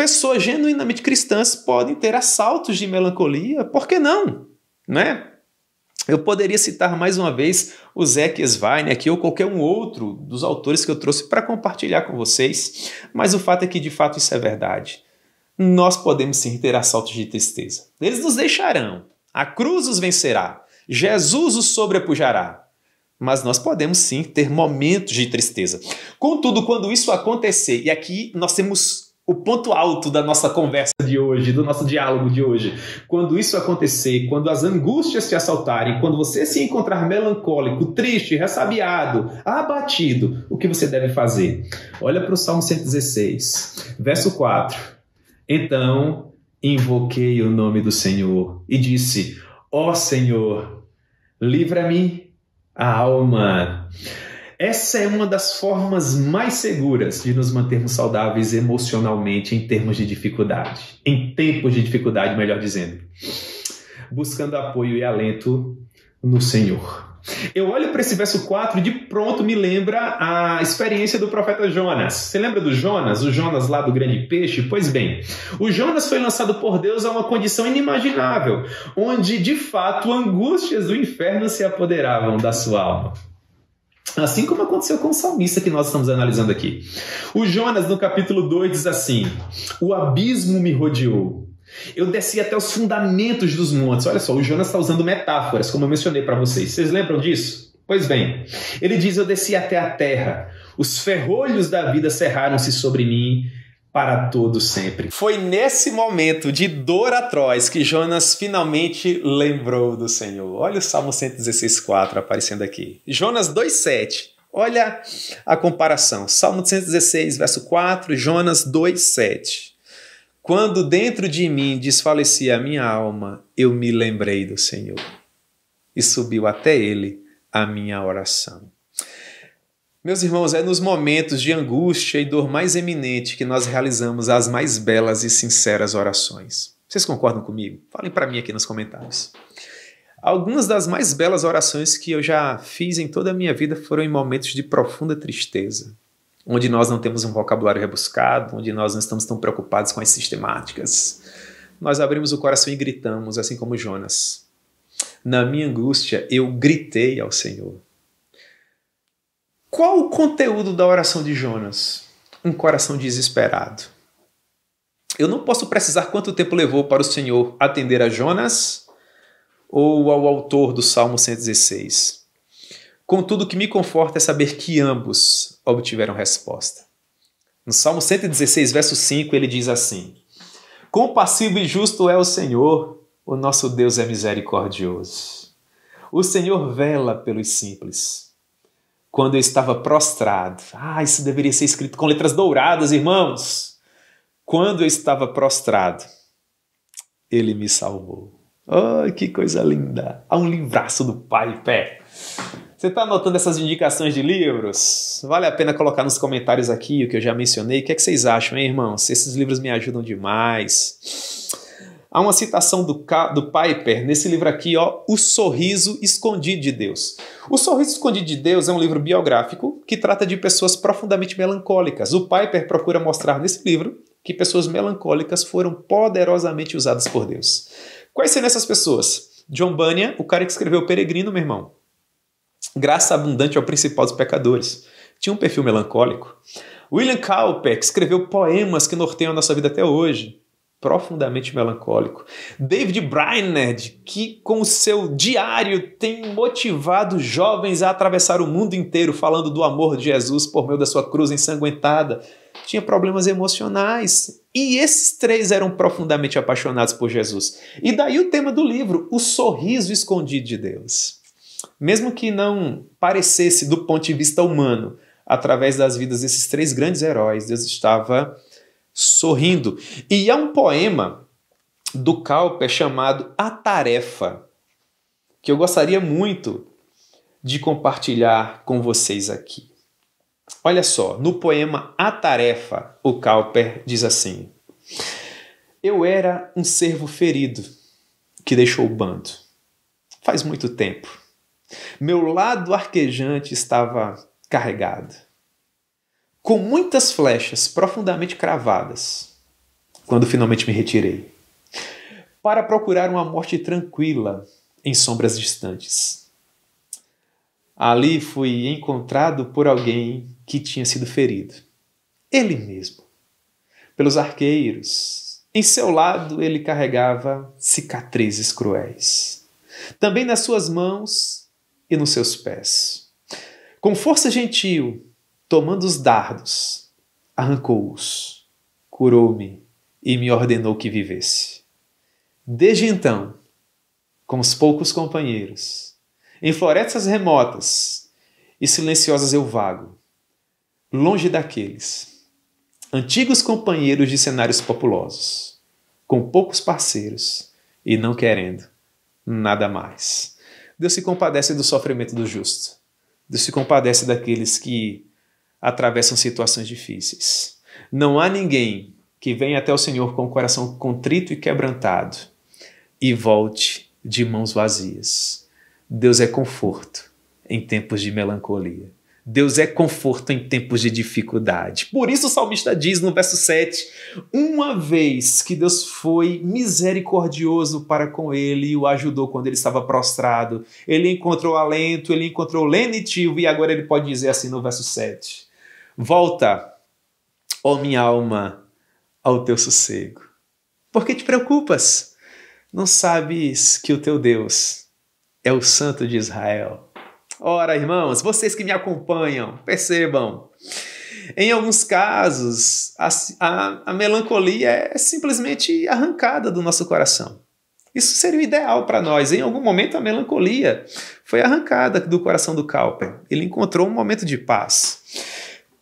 pessoas genuinamente cristãs podem ter assaltos de melancolia, por que não? Né? Eu poderia citar mais uma vez o Zeke Svine aqui ou qualquer um outro dos autores que eu trouxe para compartilhar com vocês, mas o fato é que de fato isso é verdade. Nós podemos sim ter assaltos de tristeza. Eles nos deixarão, a cruz os vencerá, Jesus os sobrepujará. Mas nós podemos sim ter momentos de tristeza. Contudo, quando isso acontecer, e aqui nós temos o ponto alto da nossa conversa de hoje, do nosso diálogo de hoje. Quando isso acontecer, quando as angústias te assaltarem, quando você se encontrar melancólico, triste, ressabiado, abatido, o que você deve fazer? Olha para o Salmo 116, verso 4. Então invoquei o nome do Senhor e disse: Ó oh, Senhor, livra-me a alma. Essa é uma das formas mais seguras de nos mantermos saudáveis emocionalmente em termos de dificuldade, em tempos de dificuldade, melhor dizendo, buscando apoio e alento no Senhor. Eu olho para esse verso 4 e de pronto me lembra a experiência do profeta Jonas. Você lembra do Jonas? O Jonas lá do grande peixe? Pois bem, o Jonas foi lançado por Deus a uma condição inimaginável, onde de fato angústias do inferno se apoderavam da sua alma. Assim como aconteceu com o salmista que nós estamos analisando aqui. O Jonas, no capítulo 2, diz assim: O abismo me rodeou. Eu desci até os fundamentos dos montes. Olha só, o Jonas está usando metáforas, como eu mencionei para vocês. Vocês lembram disso? Pois bem, ele diz: Eu desci até a terra. Os ferrolhos da vida cerraram-se sobre mim para todo sempre. Foi nesse momento de dor atroz que Jonas finalmente lembrou do Senhor. Olha o Salmo 116:4 aparecendo aqui. Jonas 2:7. Olha a comparação. Salmo 116, verso 4, Jonas 2:7. Quando dentro de mim desfalecia a minha alma, eu me lembrei do Senhor. E subiu até ele a minha oração. Meus irmãos, é nos momentos de angústia e dor mais eminente que nós realizamos as mais belas e sinceras orações. Vocês concordam comigo? Falem para mim aqui nos comentários. Algumas das mais belas orações que eu já fiz em toda a minha vida foram em momentos de profunda tristeza, onde nós não temos um vocabulário rebuscado, onde nós não estamos tão preocupados com as sistemáticas. Nós abrimos o coração e gritamos, assim como Jonas. Na minha angústia, eu gritei ao Senhor. Qual o conteúdo da oração de Jonas? Um coração desesperado. Eu não posso precisar quanto tempo levou para o Senhor atender a Jonas ou ao autor do Salmo 116. Contudo, o que me conforta é saber que ambos obtiveram resposta. No Salmo 116, verso 5, ele diz assim: Compassivo e justo é o Senhor, o nosso Deus é misericordioso. O Senhor vela pelos simples quando eu estava prostrado. Ah, isso deveria ser escrito com letras douradas, irmãos. Quando eu estava prostrado, ele me salvou. Oh, que coisa linda! Há um livraço do Pai Pé. Você está anotando essas indicações de livros? Vale a pena colocar nos comentários aqui o que eu já mencionei. O que, é que vocês acham, hein, irmãos? Esses livros me ajudam demais. Há uma citação do, do Piper nesse livro aqui, ó, O Sorriso Escondido de Deus. O Sorriso Escondido de Deus é um livro biográfico que trata de pessoas profundamente melancólicas. O Piper procura mostrar nesse livro que pessoas melancólicas foram poderosamente usadas por Deus. Quais são essas pessoas? John Bunyan, o cara que escreveu o Peregrino, meu irmão. Graça abundante ao principal dos pecadores. Tinha um perfil melancólico. William Cowper, que escreveu poemas que norteiam a nossa vida até hoje profundamente melancólico. David Brainerd, que com seu diário tem motivado jovens a atravessar o mundo inteiro falando do amor de Jesus por meio da sua cruz ensanguentada, tinha problemas emocionais. E esses três eram profundamente apaixonados por Jesus. E daí o tema do livro, o sorriso escondido de Deus. Mesmo que não parecesse do ponto de vista humano, através das vidas desses três grandes heróis, Deus estava sorrindo. E há um poema do Cowper chamado A Tarefa, que eu gostaria muito de compartilhar com vocês aqui. Olha só, no poema A Tarefa, o Cowper diz assim: Eu era um servo ferido que deixou o bando. Faz muito tempo. Meu lado arquejante estava carregado com muitas flechas profundamente cravadas, quando finalmente me retirei, para procurar uma morte tranquila, em sombras distantes. Ali fui encontrado por alguém que tinha sido ferido. Ele mesmo. Pelos arqueiros. Em seu lado ele carregava cicatrizes cruéis. Também nas suas mãos e nos seus pés. Com força gentil, tomando os dardos, arrancou-os, curou-me e me ordenou que vivesse. Desde então, com os poucos companheiros, em florestas remotas e silenciosas eu vago, longe daqueles, antigos companheiros de cenários populosos, com poucos parceiros e não querendo nada mais. Deus se compadece do sofrimento do justo. Deus se compadece daqueles que atravessam situações difíceis. Não há ninguém que venha até o Senhor com o coração contrito e quebrantado e volte de mãos vazias. Deus é conforto em tempos de melancolia. Deus é conforto em tempos de dificuldade. Por isso o salmista diz no verso 7: Uma vez que Deus foi misericordioso para com ele e o ajudou quando ele estava prostrado, ele encontrou alento, ele encontrou lenitivo, e agora ele pode dizer assim no verso 7: Volta, ó minha alma, ao teu sossego. Por que te preocupas? Não sabes que o teu Deus é o Santo de Israel Ora, irmãos, vocês que me acompanham, percebam. Em alguns casos, a, a, a melancolia é simplesmente arrancada do nosso coração. Isso seria o ideal para nós. Em algum momento, a melancolia foi arrancada do coração do Cowper. Ele encontrou um momento de paz.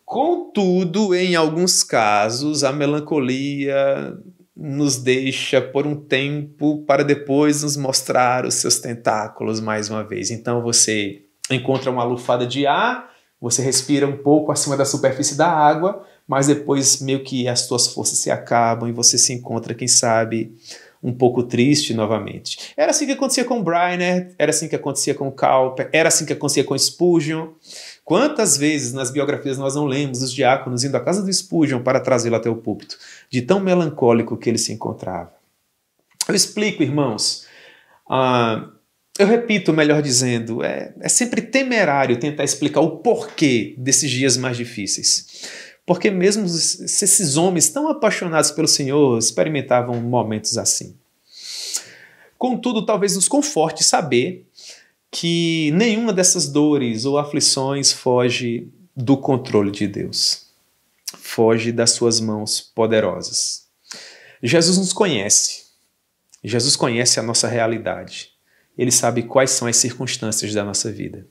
Contudo, em alguns casos, a melancolia nos deixa por um tempo para depois nos mostrar os seus tentáculos mais uma vez. Então você encontra uma lufada de ar, você respira um pouco acima da superfície da água, mas depois meio que as suas forças se acabam e você se encontra, quem sabe, um pouco triste novamente. Era assim que acontecia com Briner, era assim que acontecia com Cowper, era assim que acontecia com Spurgeon. Quantas vezes nas biografias nós não lemos os diáconos indo à casa do Spurgeon para trazê-lo até o púlpito, de tão melancólico que ele se encontrava. Eu explico, irmãos. Uh, eu repito, melhor dizendo, é, é sempre temerário tentar explicar o porquê desses dias mais difíceis. Porque mesmo esses homens tão apaixonados pelo Senhor experimentavam momentos assim. Contudo, talvez nos conforte saber que nenhuma dessas dores ou aflições foge do controle de Deus, foge das suas mãos poderosas. Jesus nos conhece, Jesus conhece a nossa realidade. Ele sabe quais são as circunstâncias da nossa vida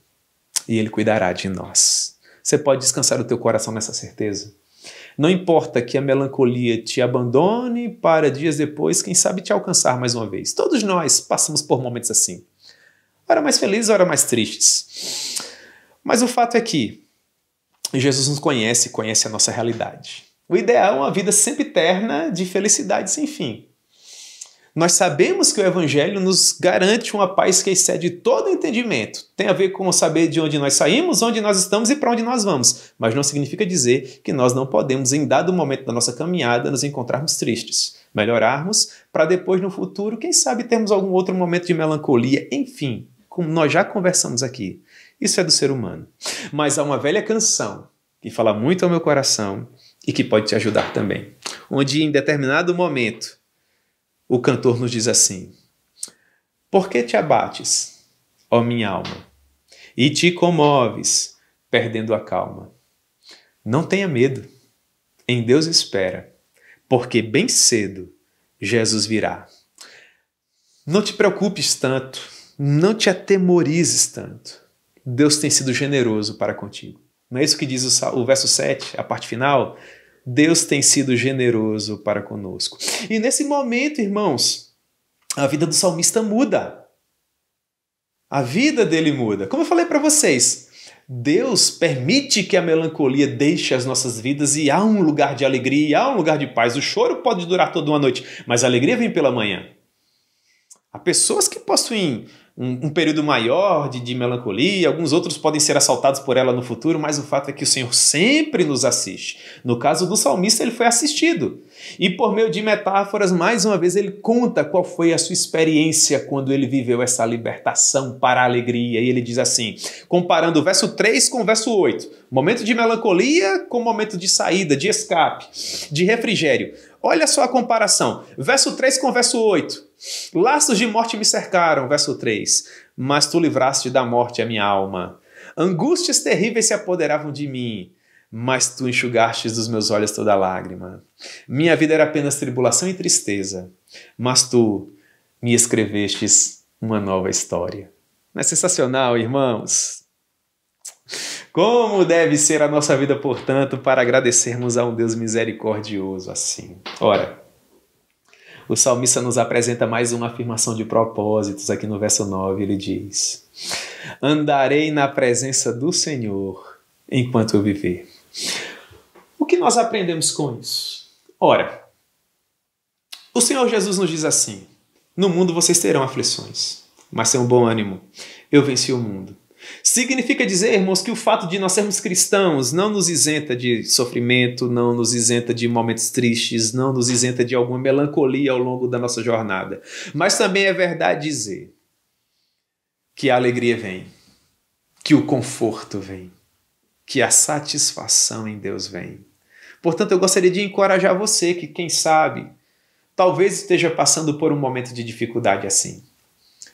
e Ele cuidará de nós. Você pode descansar o teu coração nessa certeza. Não importa que a melancolia te abandone para dias depois, quem sabe te alcançar mais uma vez. Todos nós passamos por momentos assim. Ora mais felizes, ora mais tristes. Mas o fato é que Jesus nos conhece, conhece a nossa realidade. O ideal é uma vida sempre eterna de felicidade sem fim. Nós sabemos que o Evangelho nos garante uma paz que excede todo entendimento. Tem a ver com saber de onde nós saímos, onde nós estamos e para onde nós vamos. Mas não significa dizer que nós não podemos, em dado momento da nossa caminhada, nos encontrarmos tristes, melhorarmos, para depois, no futuro, quem sabe, termos algum outro momento de melancolia. Enfim, como nós já conversamos aqui, isso é do ser humano. Mas há uma velha canção que fala muito ao meu coração e que pode te ajudar também. Onde, em determinado momento, o cantor nos diz assim: Por que te abates, ó minha alma, e te comoves, perdendo a calma? Não tenha medo, em Deus espera, porque bem cedo Jesus virá. Não te preocupes tanto, não te atemorizes tanto. Deus tem sido generoso para contigo. Não é isso que diz o, verso 7, a parte final? Deus tem sido generoso para conosco. E nesse momento, irmãos, a vida do salmista muda. A vida dele muda. Como eu falei para vocês, Deus permite que a melancolia deixe as nossas vidas e há um lugar de alegria, há um lugar de paz. O choro pode durar toda uma noite, mas a alegria vem pela manhã. Há pessoas que possuem um, um, período maior de, de melancolia, alguns outros podem ser assaltados por ela no futuro, mas o fato é que o Senhor sempre nos assiste. No caso do salmista, ele foi assistido. E por meio de metáforas, mais uma vez, ele conta qual foi a sua experiência quando ele viveu essa libertação para a alegria. E ele diz assim, comparando o verso 3 com o verso 8: momento de melancolia com momento de saída, de escape, de refrigério. Olha só a comparação. Verso 3 com verso 8. Laços de morte me cercaram, verso 3. Mas tu livraste da morte a minha alma. Angústias terríveis se apoderavam de mim, mas tu enxugastes dos meus olhos toda lágrima. Minha vida era apenas tribulação e tristeza, mas tu me escrevestes uma nova história. Não é sensacional, irmãos? Como deve ser a nossa vida, portanto, para agradecermos a um Deus misericordioso assim? Ora, o salmista nos apresenta mais uma afirmação de propósitos aqui no verso 9. Ele diz: Andarei na presença do Senhor enquanto eu viver. O que nós aprendemos com isso? Ora, o Senhor Jesus nos diz assim: No mundo vocês terão aflições, mas tenham bom ânimo. Eu venci o mundo. Significa dizer, irmãos, que o fato de nós sermos cristãos não nos isenta de sofrimento, não nos isenta de momentos tristes, não nos isenta de alguma melancolia ao longo da nossa jornada. Mas também é verdade dizer que a alegria vem, que o conforto vem, que a satisfação em Deus vem. Portanto, eu gostaria de encorajar você que, quem sabe, talvez esteja passando por um momento de dificuldade assim.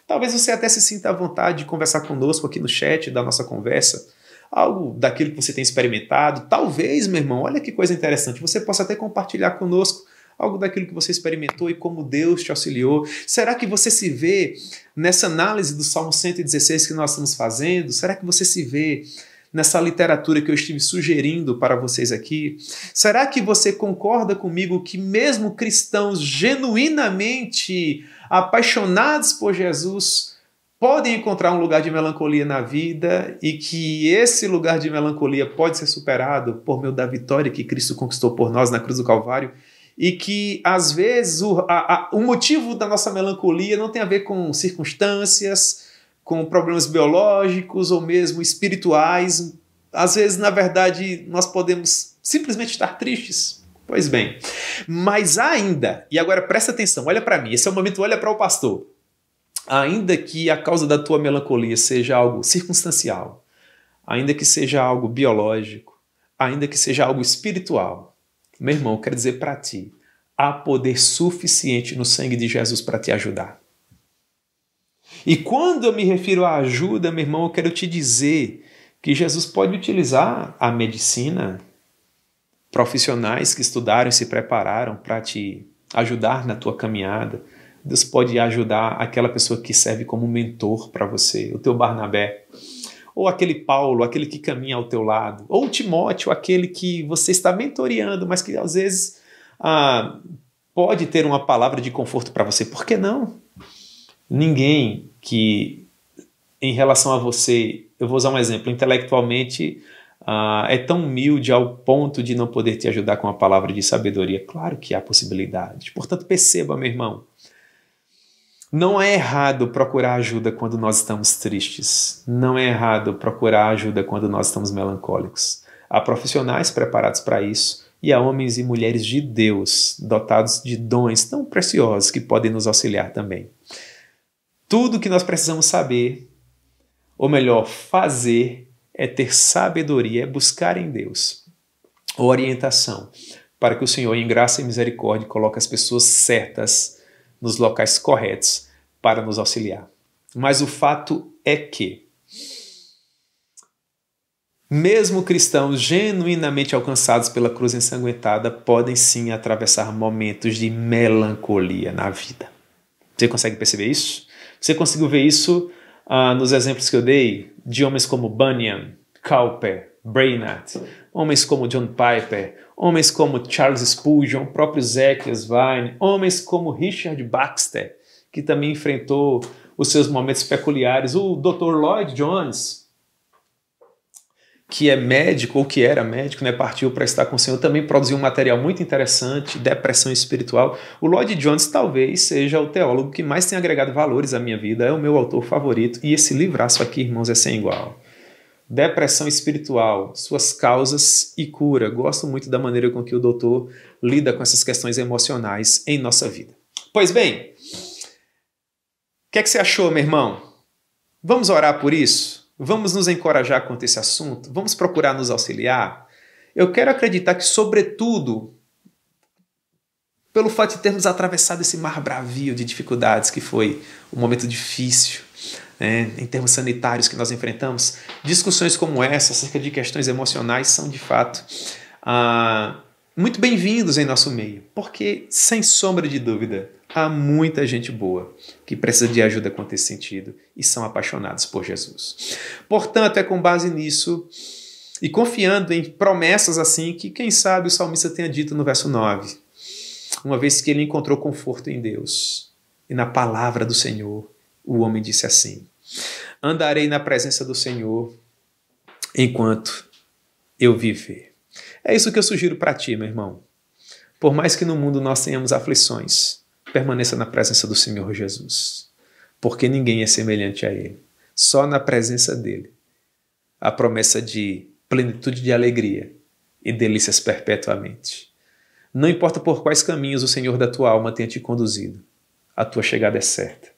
Talvez você até se sinta à vontade de conversar conosco aqui no chat da nossa conversa, algo daquilo que você tem experimentado. Talvez, meu irmão, olha que coisa interessante, você possa até compartilhar conosco algo daquilo que você experimentou e como Deus te auxiliou. Será que você se vê nessa análise do Salmo 116 que nós estamos fazendo? Será que você se vê nessa literatura que eu estive sugerindo para vocês aqui? Será que você concorda comigo que, mesmo cristãos genuinamente apaixonados por Jesus, podem encontrar um lugar de melancolia na vida e que esse lugar de melancolia pode ser superado por meio da vitória que Cristo conquistou por nós na cruz do Calvário? e que às vezes o, a, a, o motivo da nossa melancolia não tem a ver com circunstâncias, com problemas biológicos ou mesmo espirituais. Às vezes, na verdade, nós podemos simplesmente estar tristes. Pois bem, mas ainda, e agora presta atenção, olha para mim, esse é o momento, olha para o pastor. Ainda que a causa da tua melancolia seja algo circunstancial, ainda que seja algo biológico, ainda que seja algo espiritual, meu irmão, quero dizer para ti, há poder suficiente no sangue de Jesus para te ajudar. E quando eu me refiro à ajuda, meu irmão, eu quero te dizer que Jesus pode utilizar a medicina, profissionais que estudaram e se prepararam para te ajudar na tua caminhada. Deus pode ajudar aquela pessoa que serve como mentor para você, o teu Barnabé, ou aquele Paulo, aquele que caminha ao teu lado, ou o Timóteo, aquele que você está mentoreando, mas que às vezes ah, pode ter uma palavra de conforto para você. Por que não? Ninguém que, em relação a você, eu vou usar um exemplo, intelectualmente uh, é tão humilde ao ponto de não poder te ajudar com a palavra de sabedoria. Claro que há possibilidade. Portanto, perceba, meu irmão, não é errado procurar ajuda quando nós estamos tristes. Não é errado procurar ajuda quando nós estamos melancólicos. Há profissionais preparados para isso e há homens e mulheres de Deus dotados de dons tão preciosos que podem nos auxiliar também. Tudo que nós precisamos saber, ou melhor, fazer, é ter sabedoria, é buscar em Deus orientação, para que o Senhor, em graça e misericórdia, coloque as pessoas certas nos locais corretos para nos auxiliar. Mas o fato é que, mesmo cristãos genuinamente alcançados pela cruz ensanguentada podem sim atravessar momentos de melancolia na vida. Você consegue perceber isso? Você conseguiu ver isso uh, nos exemplos que eu dei de homens como Bunyan, Cowper, Brainerd, homens como John Piper, homens como Charles Spurgeon, próprio Zacchaeus Vine, homens como Richard Baxter, que também enfrentou os seus momentos peculiares, o Dr. Lloyd Jones, que é médico ou que era médico, né, partiu para estar com o Senhor, também produziu um material muito interessante, Depressão Espiritual. O Lloyd Jones talvez seja o teólogo que mais tem agregado valores à minha vida, é o meu autor favorito, e esse livraço aqui, irmãos, é sem igual. Depressão Espiritual, Suas Causas e Cura. Gosto muito da maneira com que o doutor lida com essas questões emocionais em nossa vida. Pois bem, o que, é que você achou, meu irmão? Vamos orar por isso? Vamos nos encorajar quanto a esse assunto? Vamos procurar nos auxiliar? Eu quero acreditar que, sobretudo, pelo fato de termos atravessado esse mar bravio de dificuldades que foi um momento difícil, né, em termos sanitários que nós enfrentamos, discussões como essa acerca de questões emocionais são de fato ah, muito bem-vindos em nosso meio, porque, sem sombra de dúvida, há muita gente boa que precisa de ajuda a esse sentido e são apaixonados por Jesus. Portanto, é com base nisso e confiando em promessas assim que, quem sabe, o salmista tenha dito no verso 9, uma vez que ele encontrou conforto em Deus e na palavra do Senhor, o homem disse assim: Andarei na presença do Senhor enquanto eu viver. É isso que eu sugiro para ti, meu irmão. Por mais que no mundo nós tenhamos aflições, permaneça na presença do Senhor Jesus, porque ninguém é semelhante a Ele. Só na presença dele. A promessa de plenitude de alegria e delícias perpetuamente. Não importa por quais caminhos o Senhor da tua alma tenha te conduzido, a tua chegada é certa.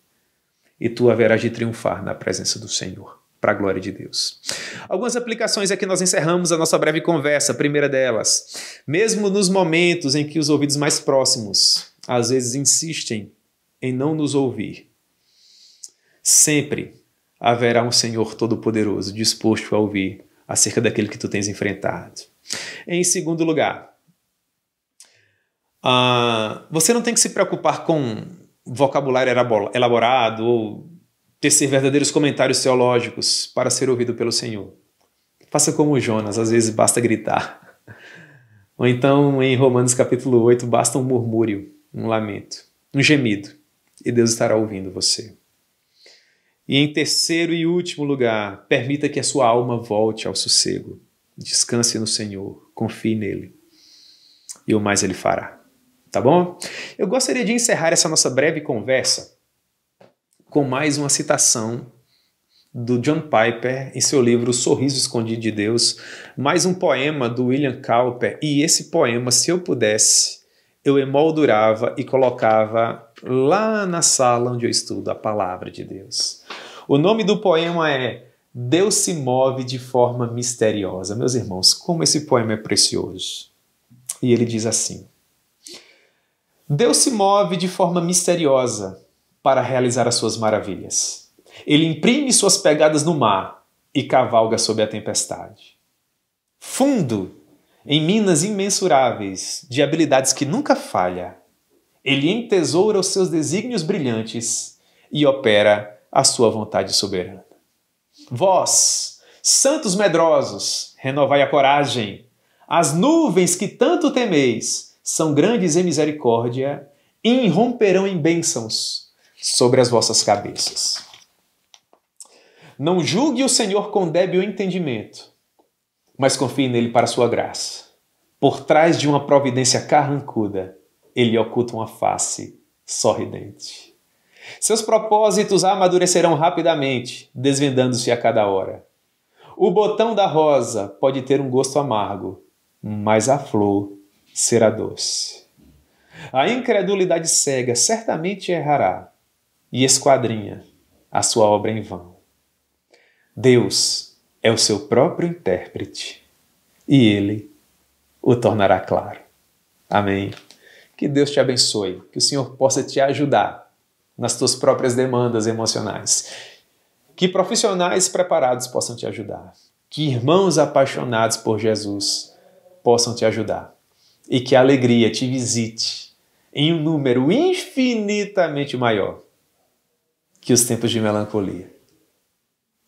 E tu haverás de triunfar na presença do Senhor, para a glória de Deus. Algumas aplicações aqui nós encerramos a nossa breve conversa. A primeira delas, mesmo nos momentos em que os ouvidos mais próximos às vezes insistem em não nos ouvir. Sempre haverá um Senhor Todo-Poderoso disposto a ouvir acerca daquele que tu tens enfrentado. Em segundo lugar, uh, você não tem que se preocupar com vocabulário elaborado ou tecer verdadeiros comentários teológicos para ser ouvido pelo Senhor. Faça como Jonas, às vezes basta gritar. Ou então, em Romanos capítulo 8, basta um murmúrio um lamento, um gemido, e Deus estará ouvindo você. E em terceiro e último lugar, permita que a sua alma volte ao sossego. Descanse no Senhor, confie nele. E o mais ele fará. Tá bom? Eu gostaria de encerrar essa nossa breve conversa com mais uma citação do John Piper em seu livro Sorriso Escondido de Deus, mais um poema do William Cowper. E esse poema, se eu pudesse, eu emoldurava e colocava lá na sala onde eu estudo a palavra de Deus. O nome do poema é Deus se move de forma misteriosa. Meus irmãos, como esse poema é precioso. E ele diz assim: Deus se move de forma misteriosa para realizar as suas maravilhas. Ele imprime suas pegadas no mar e cavalga sob a tempestade. Fundo em minas imensuráveis de habilidades que nunca falha. Ele entesoura os seus desígnios brilhantes e opera a sua vontade soberana. Vós, santos medrosos, renovai a coragem. As nuvens que tanto temeis são grandes em misericórdia e irromperão em bênçãos sobre as vossas cabeças. Não julgue o Senhor com débil entendimento mas confie nele para sua graça. Por trás de uma providência carrancuda, ele oculta uma face sorridente. Seus propósitos amadurecerão rapidamente, desvendando-se a cada hora. O botão da rosa pode ter um gosto amargo, mas a flor será doce. A incredulidade cega certamente errará e esquadrinha a sua obra em vão. Deus é o seu próprio intérprete e ele o tornará claro. Amém. Que Deus te abençoe, que o Senhor possa te ajudar nas tuas próprias demandas emocionais. Que profissionais preparados possam te ajudar. Que irmãos apaixonados por Jesus possam te ajudar. E que a alegria te visite em um número infinitamente maior que os tempos de melancolia.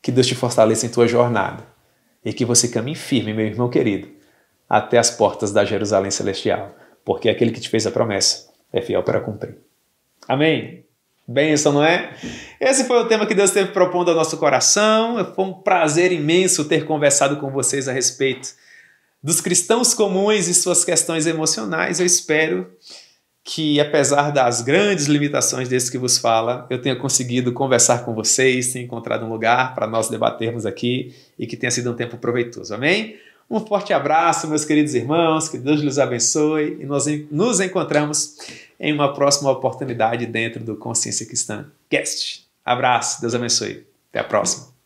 Que Deus te fortaleça em tua jornada e que você caminhe firme, meu irmão querido, até as portas da Jerusalém Celestial, porque aquele que te fez a promessa é fiel para cumprir. Amém. Benção, não é? Esse foi o tema que Deus teve propondo ao nosso coração. Foi um prazer imenso ter conversado com vocês a respeito dos cristãos comuns e suas questões emocionais. Eu espero que, apesar das grandes limitações desse que vos fala, eu tenha conseguido conversar com vocês, tenha encontrado um lugar para nós debatermos aqui e que tenha sido um tempo proveitoso. Amém? Um forte abraço, meus queridos irmãos, que Deus lhes abençoe e nós nos encontramos em uma próxima oportunidade dentro do Consciência Cristã Cast. Abraço, Deus abençoe. Até a próxima.